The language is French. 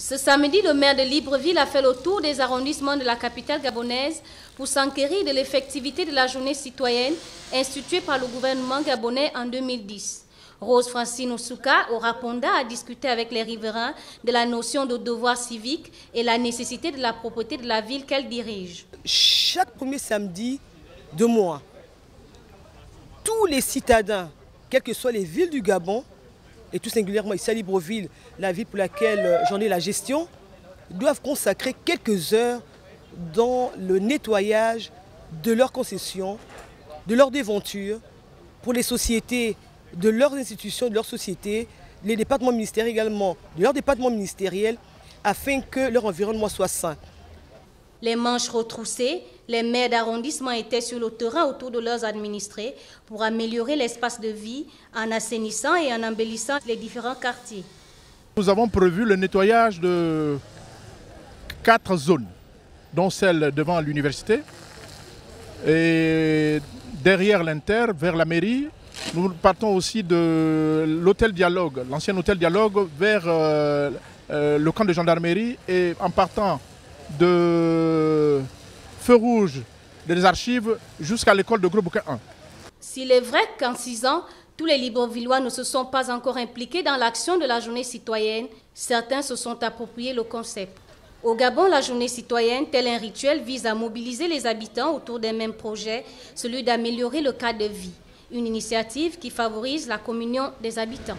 Ce samedi, le maire de Libreville a fait le tour des arrondissements de la capitale gabonaise pour s'enquérir de l'effectivité de la journée citoyenne instituée par le gouvernement gabonais en 2010. Rose Francine Osuka, au Raponda, a discuté avec les riverains de la notion de devoir civique et la nécessité de la propreté de la ville qu'elle dirige. Chaque premier samedi de mois, tous les citadins, quelles que soient les villes du Gabon, et tout singulièrement ici à Libreville, la ville pour laquelle euh, j'en ai la gestion, doivent consacrer quelques heures dans le nettoyage de leurs concessions, de leurs déventures, pour les sociétés, de leurs institutions, de leurs sociétés, les départements ministériels également, de leurs départements ministériels, afin que leur environnement soit sain. Les manches retroussées, les maires d'arrondissement étaient sur le terrain autour de leurs administrés pour améliorer l'espace de vie en assainissant et en embellissant les différents quartiers. Nous avons prévu le nettoyage de quatre zones, dont celle devant l'université et derrière l'Inter, vers la mairie. Nous partons aussi de l'hôtel Dialogue, l'ancien hôtel Dialogue, vers euh, euh, le camp de gendarmerie et en partant de Feu Rouge des archives jusqu'à l'école de Gros Bouquin 1. S'il est vrai qu'en six ans, tous les Librevillois ne se sont pas encore impliqués dans l'action de la journée citoyenne, certains se sont appropriés le concept. Au Gabon, la journée citoyenne, tel un rituel, vise à mobiliser les habitants autour d'un même projet, celui d'améliorer le cadre de vie. Une initiative qui favorise la communion des habitants.